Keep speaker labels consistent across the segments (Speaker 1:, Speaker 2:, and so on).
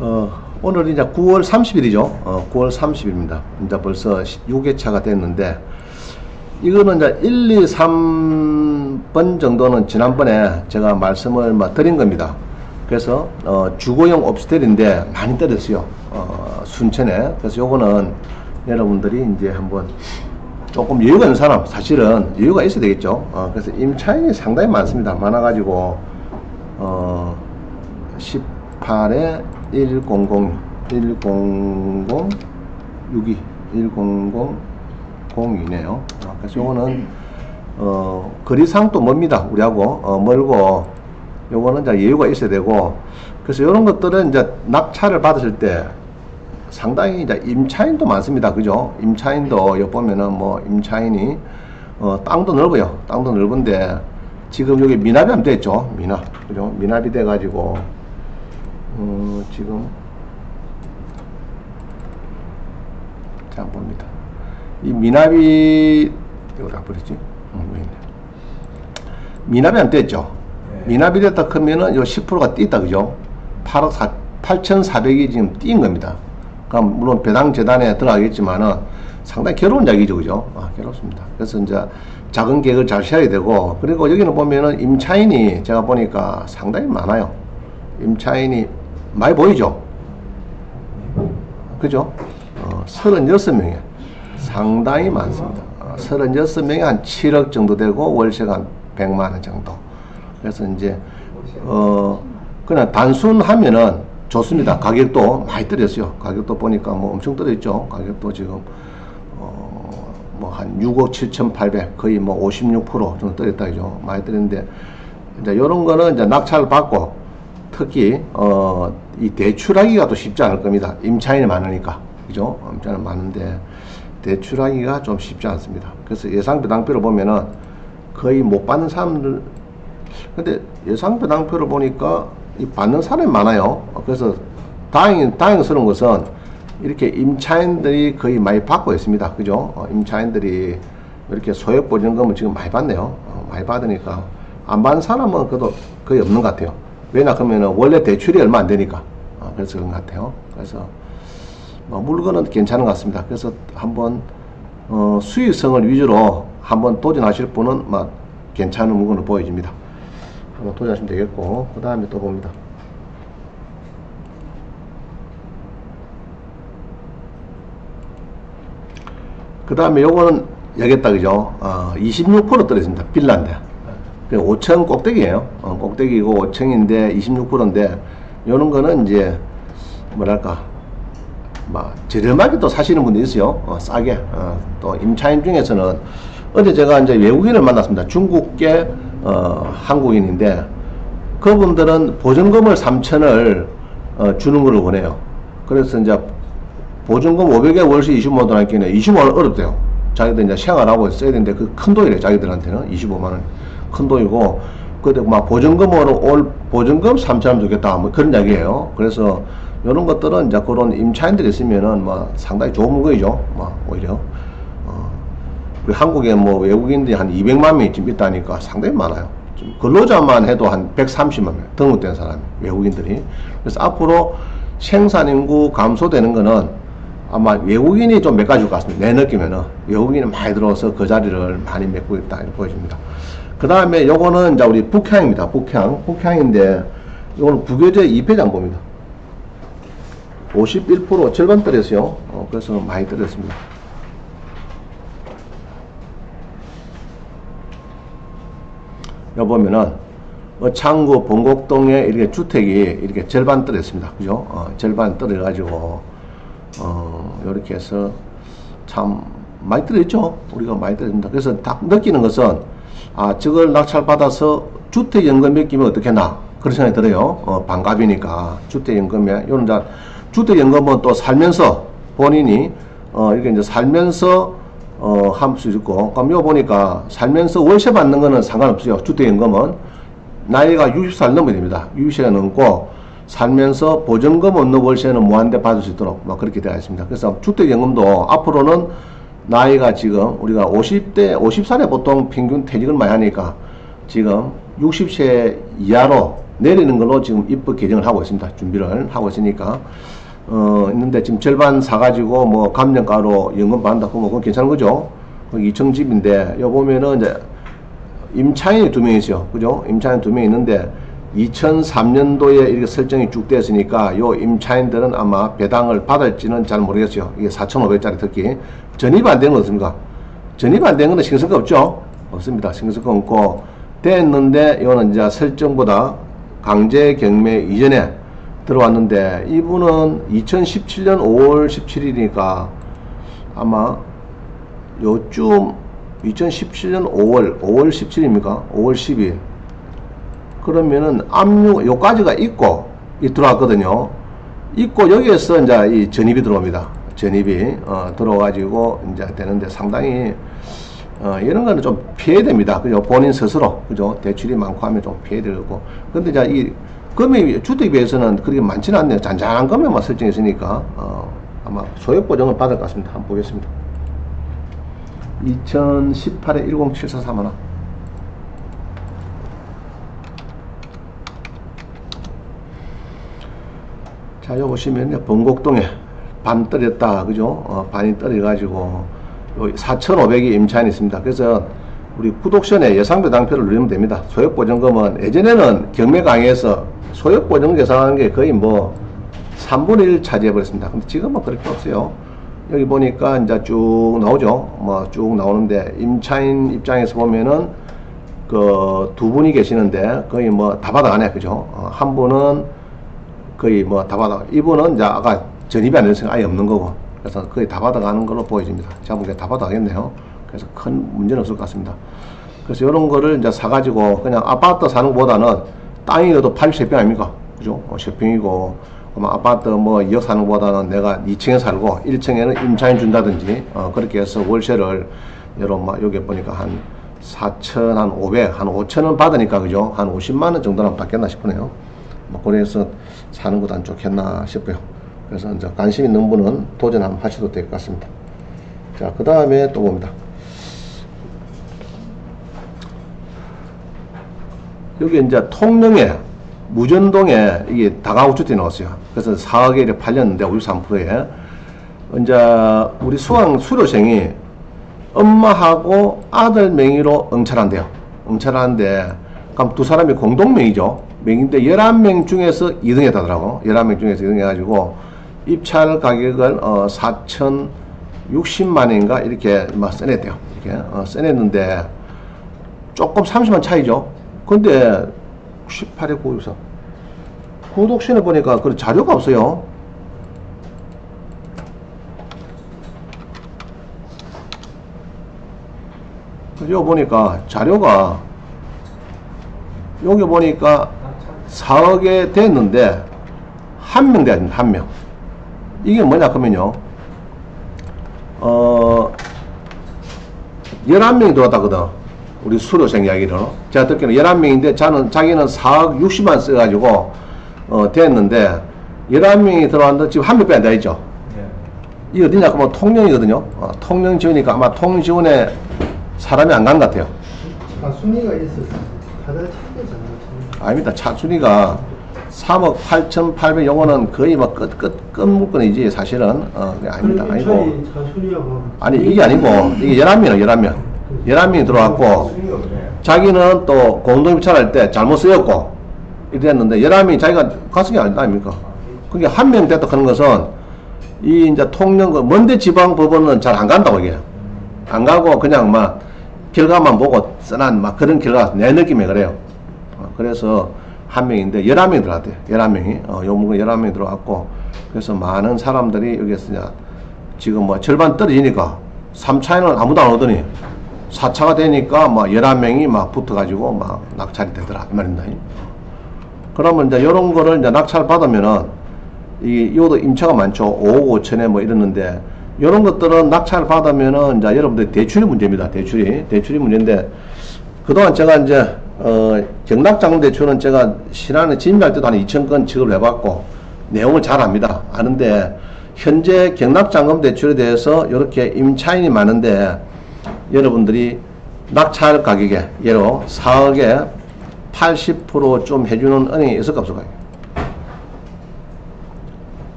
Speaker 1: 어, 오늘 이제 9월 30일이죠. 어, 9월 30일입니다. 이제 벌써 6회차가 됐는데, 이거는 이제 1, 2, 3번 정도는 지난번에 제가 말씀을 막 드린 겁니다. 그래서, 어, 주거용 옵스텔인데 많이 떨었어요. 어, 순천에. 그래서 요거는 여러분들이 이제 한번 조금 여유가 있는 사람, 사실은 여유가 있어야 되겠죠. 어, 그래서 임차인이 상당히 많습니다. 많아가지고, 어, 18에 100, 100, 62, 100, 02네요. 어, 그래서 요거는, 어, 거리상도 멉니다. 우리하고, 어, 멀고, 요거는 이제 여유가 있어야 되고, 그래서 이런 것들은 이제 낙찰을 받으실 때 상당히 이제 임차인도 많습니다. 그죠? 임차인도 여기 보면은 뭐 임차인이 어, 땅도 넓어요. 땅도 넓은데 지금 여기 미납이 안 됐죠. 미납. 그죠? 미납이 돼 가지고 어, 지금 자 봅니다. 이 미납이 이거 다 버렸지? 음. 미납이 안 됐죠. 미납이 됐다 크면은 요 10%가 뛴다 그죠? 8억 4, 8,400이 지금 뛴 겁니다. 그럼 물론 배당 재단에 들어가겠지만은 상당히 괴로운 이야기죠, 그죠? 아, 괴롭습니다. 그래서 이제 작은 계획을 잘 세워야 되고 그리고 여기는 보면은 임차인이 제가 보니까 상당히 많아요. 임차인이 많이 보이죠? 그죠? 어, 36명에 상당히 많습니다. 어, 36명에 한 7억 정도 되고 월세가 한 100만 원 정도. 그래서 이제 어 그냥 단순 하면은 좋습니다. 가격도 많이 떨어졌어요. 가격도 보니까 뭐 엄청 떨어졌죠. 가격도 지금 어 뭐 한 6억 7,800 거의 뭐 56% 정도 떨어졌다죠. 많이 떨어졌는데 이제 이런 거는 이제 낙찰을 받고 특히 어 이 대출하기가 또 쉽지 않을 겁니다. 임차인이 많으니까 그죠? 임차인이 많은데 대출하기가 좀 쉽지 않습니다. 그래서 예상 배당표를 보면은 거의 못 받는 사람들 근데 예상 배당표를 보니까 이 받는 사람이 많아요. 그래서 다행 다행스러운 것은 이렇게 임차인들이 거의 많이 받고 있습니다. 그죠? 어, 임차인들이 이렇게 소액 보증금을 지금 많이 받네요. 어, 많이 받으니까 안 받는 사람은 그래도 거의 없는 것 같아요. 왜냐 그러면은 원래 대출이 얼마 안 되니까 어, 그래서 그런 것 같아요. 그래서 뭐 물건은 괜찮은 것 같습니다. 그래서 한번 어, 수익성을 위주로 한번 도전하실 분은 막 괜찮은 물건을 보여집니다. 한번 도전하시면 되겠고 그 다음에 또 봅니다. 그 다음에 요거는 여겠다 그죠? 어, 26% 떨어집니다. 빌라인데. 5층 꼭대기예요. 어, 꼭대기고 5층인데 26%인데 요런 거는 이제 뭐랄까 막 저렴하게 또 사시는 분도 있어요. 어, 싸게. 어, 또 임차인 중에서는 어제 제가 이제 외국인을 만났습니다. 중국계 어, 한국인인데 그분들은 보증금을 3천을 어, 주는 걸 원해요. 그래서 이제 보증금 500에 월세 25만 원 할게는 25만 원 어렵대요. 자기들 이제 생활하고 써야 되는데 그 큰 돈이래 자기들한테는 25만 원 큰 돈이고 그때 막 보증금으로 올 보증금 3천 원 주겠다 뭐 그런 이야기예요. 그래서 이런 것들은 이제 그런 임차인들이 있으면은 뭐 상당히 좋은 물건이죠. 뭐 오히려 어, 우리 한국에 뭐 외국인들이 한 200만 명이 지금 있다니까 상당히 많아요. 지금 근로자만 해도 한 130만 명 등록된 사람이 외국인들이 그래서 앞으로 생산 인구 감소되는 거는 아마 외국인이 좀 메꿔줄 것 같습니다. 내 느낌에는 외국인이 많이 들어와서 그 자리를 많이 메꾸고 있다 이렇게 보여집니다. 그 다음에 요거는 이제 우리 북향입니다. 북향 북향인데 이거는 부교재 2패장 봅니다. 51% 절반 떨어졌어요. 어, 그래서 많이 떨어졌습니다. 여기 보면은 어 창구 본곡동에 이렇게 주택이 이렇게 절반 떨어졌습니다. 그죠? 어, 절반 떨어져가지고 어, 이렇게 해서 참 많이 떨어졌죠. 우리가 많이 떨어집니다. 그래서 딱 느끼는 것은 아 저걸 낙찰받아서 주택연금 맡기면 어떻게나 그런 생각이 들어요. 어, 반갑이니까 주택연금에 이런 자 주택연금은 또 살면서 본인이 어, 이렇게 이제 살면서 어, 할수 있고, 그럼 요 보니까 살면서 월세 받는 거는 상관없어요. 주택연금은. 나이가 60살 넘어야 됩니다. 60세 넘고, 살면서 보증금 없는 월세는 무한대 받을 수 있도록 막 그렇게 되어 있습니다. 그래서 주택연금도 앞으로는 나이가 지금 우리가 50대, 50살에 보통 평균 퇴직을 많이 하니까 지금 60세 이하로 내리는 걸로 지금 입법 개정을 하고 있습니다. 준비를 하고 있으니까 어 있는데 지금 절반 사가지고 뭐 감정가로 연금 받는다 그러면 그건 괜찮은 거죠. 2층 집인데 요 보면은 이제 임차인이 두 명이죠. 그죠? 임차인 두 명 있는데 2003년도에 이렇게 설정이 쭉 됐으니까 요 임차인들은 아마 배당을 받을지는 잘 모르겠어요. 이게 4,500짜리 특히 전입 안된거 없습니까? 전입 안 된 거는 신경 쓸 거 없죠? 없습니다. 신경 쓸 거 없고 됐는데 이거는 이제 설정보다 강제 경매 이전에 들어왔는데 이분은 2017년 5월 17일이니까 아마 요쯤 2017년 5월 5월 17일입니까? 5월 10일 그러면은 압류 요까지가 있고 이 들어왔거든요. 있고 여기에서 이제 이 전입이 들어옵니다. 전입이 어, 들어와가지고 이제 되는데 상당히 어, 이런 거는 좀 피해됩니다. 그죠? 본인 스스로 그죠? 대출이 많고 하면 좀 피해되고 근데 이제 이 금액이 주택에 비해서는 그렇게 많지는 않네요. 잔잔한 금액만 설정했으니까 어, 아마 소액 보정을 받을 것 같습니다. 한번 보겠습니다. 2018에 10743만 자, 여기 보시면 번곡동에 반 떨었다. 그죠? 어, 반이 떨어가지고 4,500이 임차인이 있습니다. 그래서 우리 구독션에 예상배당표를 누르면 됩니다. 소액보증금은 예전에는 경매 강의에서 소액보증 계산하는 게 거의 뭐 3분의 1 차지해버렸습니다. 근데 지금은 그렇게 없어요. 여기 보니까 이제 쭉 나오죠. 뭐 쭉 나오는데 임차인 입장에서 보면은 그 두 분이 계시는데 거의 뭐 다 받아가네. 그죠? 어, 한 분은 거의 뭐 다 받아. 이분은 이제 아까 전입이 안 됐으니까 아예 없는 거고. 그래서 거의 다 받아가는 걸로 보여집니다. 보기에 다 받아가겠네요. 그래서 큰 문제는 없을 것 같습니다. 그래서 이런 거를 이제 사가지고 그냥 아파트 사는 것보다는 땅이 그래도 80평 아닙니까? 그죠? 어, 10평이고 아마 아파트 뭐 2억 사는 것보다는 내가 2층에 살고 1층에는 임차인 준다든지 어, 그렇게 해서 월세를 여러분 막 여기 보니까 한 4천 한 500, 한 5천 원 받으니까 그죠? 한 50만 원 정도는 받겠나 싶으네요. 뭐 그래서 사는 것도 안 좋겠나 싶어요. 그래서 이제 관심 있는 분은 도전 한번 하셔도 될 것 같습니다. 자, 그 다음에 또 봅니다. 여기 이제 통영에 무전동에 이게 다가구주택이 나왔어요. 그래서 4억에 이렇게 팔렸는데 53%에 이제 우리 수강 수료생이 엄마하고 아들 명의로 응찰한대요. 응찰하는데 그럼 두 사람이 공동 명의죠. 명인데 11명 중에서 2등 했다더라고. 11명 중에서 2등 해가지고 입찰 가격을 어 4,060만 원인가 이렇게 막 써냈대요. 이렇게 어 써냈는데 조금 30만 차이죠. 근데 18에 964 구독신에 보니까 그 자료가 없어요. 여기 보니까 자료가 여기 보니까 4억에 됐는데 한명 됐습니다. 한 명. 이게 뭐냐 그러면요. 어 11명이 들어왔다거든. 우리 수료생 이야기로. 제가 듣기로는 11명인데 자는 자기는 4억 60만 써 가지고 어 됐는데 11명이 들어왔는데 지금 한 명 빼야 되죠. 이 어디냐 그러면 통영이거든요. 어, 통영 지원이니까 아마 통영 지원에 사람이 안 간 것 같아요.
Speaker 2: 아, 순위가 있었어. 다들 차이잖 아.
Speaker 1: 아닙니다. 차순위가 3억 8,800 요거는 거의 뭐 끝, 끝, 끝 물건이지 사실은. 어, 그게 아닙니다. 아니고.
Speaker 2: 뭐.
Speaker 1: 아니, 이게 아니고, 이게 11명이에요, 11명. 11명이 들어왔고, 자기는 또 공동입찰할 때 잘못 쓰였고, 이랬는데, 11명이 자기가 게 아니다, 아닙니까? 그게 한 명 됐다 하는 것은, 이 이제 통영, 그 먼데 지방 법원은 잘 안 간다고 이게. 안 가고 그냥 막 결과만 보고 써난 막 그런 결과, 내 느낌에 그래요. 어, 그래서 한 명인데 11명이 들어왔대요. 11명이. 어, 요 물건 11명이 들어왔고, 그래서 많은 사람들이 여기서 지금 뭐 절반 떨어지니까 3차에는 아무도 안 오더니 4차가 되니까 막 11명이 막 붙어가지고 막 낙찰이 되더라. 이 말입니다. 그러면 이제 요런 거를 이제 낙찰 받으면은 이, 요도 임차가 많죠. 5억 5천에 뭐 이러는데 요런 것들은 낙찰 받으면은 이제 여러분들 대출이 문제입니다. 대출이. 대출이 문제인데 그동안 제가 이제 어, 경락장 대출은 제가 신안에 진입할 때도 한 2천 건 취급을 해봤고 내용을 잘 압니다. 아는데 현재 경락장금 대출에 대해서 이렇게 임차인이 많은데 여러분들이 낙찰 가격에 예로 4억에 80%좀 해주는 은행이 있을까 없을까요?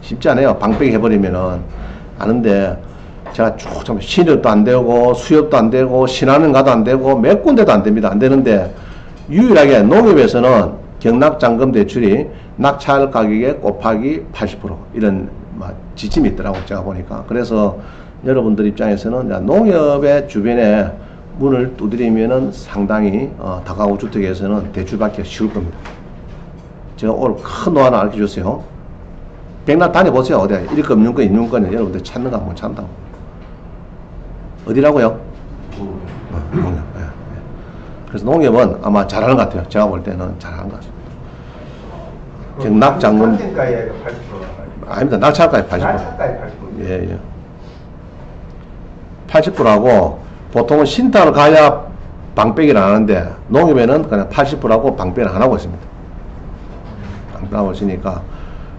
Speaker 1: 쉽지 않아요. 방빼기 해버리면은 아는데 제가 쭉 참 신협도 안 되고 수협도 안 되고 신한은가도 안 되고 몇 군데도 안 됩니다. 안 되는데 유일하게 농협에서는 경락 잔금 대출이 낙찰 가격의 곱하기 80% 이런 막 지침이 있더라고 제가 보니까 그래서 여러분들 입장에서는 농협의 주변에 문을 두드리면은 상당히 어, 다가구 주택에서는 대출받기가 쉬울 겁니다. 제가 오늘 큰 노 하나 알려줬어요. 백날 다녀보세요. 어디 1급, 6급, 6급은 여러분들 찾는 거못 찾는다고. 어디라고요? 어, 농협. 예, 예. 그래서 농협은 아마 잘하는 것 같아요. 제가 볼 때는 잘하는 것 같습니다. 지금 낙장금
Speaker 3: 상가에 80%가
Speaker 1: 아닙니다. 낙찰가에 80%.
Speaker 3: 낙찰가에 80%.
Speaker 1: 예, 예. 80%하고 보통은 신탁을 가야 안 하는데 농협에는 그냥 80%하고 방빼기를 안 하고 있습니다. 방빼기 하고 있으니까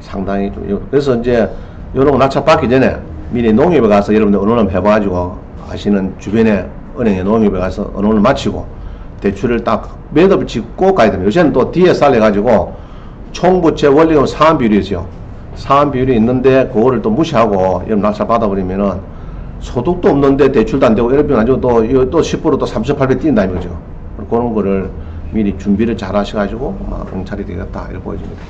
Speaker 1: 상당히 좀 요- 그래서 이제 이런 거 낙찰 받기 전에 미리 농협에 가서 여러분들 언론을 해봐가지고 아시는 주변에 은행에 농협에 가서 언론을 마치고 대출을 딱 매듭을 짓고 가야 됩니다. 요새는 또 뒤에 살려가지고 총부채 원리금 상환 비율이 있어요. 상환 비율이 있는데 그거를 또 무시하고 여러분 낙찰 받아버리면은 소득도 없는데 대출도 안 되고 이런 가지고 또, 이거 또 10%또 3,800 뛴다 이거죠. 그런 거를 미리 준비를 잘 하셔가지고 막 경찰이 되겠다 이렇게 보여집니다.